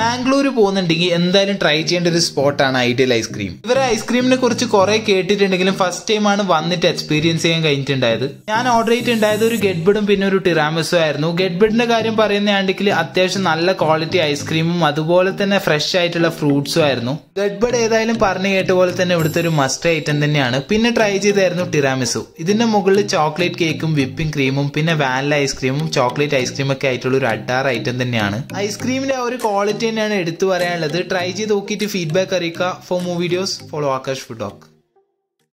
ബാംഗ്ലൂർ പോകുന്നുണ്ടെങ്കിൽ എന്തായാലും ട്രൈ ചെയ്യേണ്ട ഒരു സ്പോട്ടാണ് ഐഡിയൽ ഐസ്ക്രീം ഇവരെ ഐസ്ക്രീമിനെ കുറിച്ച് കുറെ കേട്ടിട്ടുണ്ടെങ്കിലും ഫസ്റ്റ് ടൈം ആണ് വന്നിട്ട് എക്സ്പീരിയൻസ് ചെയ്യാൻ കഴിഞ്ഞിട്ടുണ്ടായത്. ഞാൻ ഓർഡർ ചെയ്തിട്ടുണ്ടായത് ഒരു ഗഡ്ബിഡും പിന്നെ ഒരു ടിറാമസും ആയിരുന്നു. ഗഡ്ബിഡിന്റെ കാര്യം പറയുന്നതാണെങ്കിൽ അത്യാവശ്യം നല്ല ക്വാളിറ്റി ഐസ്ക്രീമും അതുപോലെ തന്നെ ഫ്രഷ് ആയിട്ടുള്ള ഫ്രൂട്ട്സും ആയിരുന്നു. ഗഡ്ബഡ് ഏതായാലും പറഞ്ഞു കേട്ട പോലെ തന്നെ ഇവിടുത്തെ ഒരു മസ്റ്റ് ഐറ്റം തന്നെയാണ്. പിന്നെ ട്രൈ ചെയ്തായിരുന്നു ടിറാമിസു ഇതിന്റെ മുകളിൽ ചോക്ലേറ്റ് കേക്കും വിപ്പിംഗ് ക്രീമും പിന്നെ വാനില ഐസ്ക്രീമും ചോക്ലേറ്റ് ഐസ്ക്രീമൊക്കെ ആയിട്ടുള്ള ഒരു അഡാർ ഐറ്റം തന്നെയാണ്. ഐസ്ക്രീമിന്റെ ആ ഒരു ക്വാളിറ്റി തന്നെയാണ് എടുത്തു പറയാനുള്ളത്. ട്രൈ ചെയ്ത് നോക്കിയിട്ട് ഫീഡ്ബാക്ക് അറിയിക്കുക. For more videos follow Akash food doc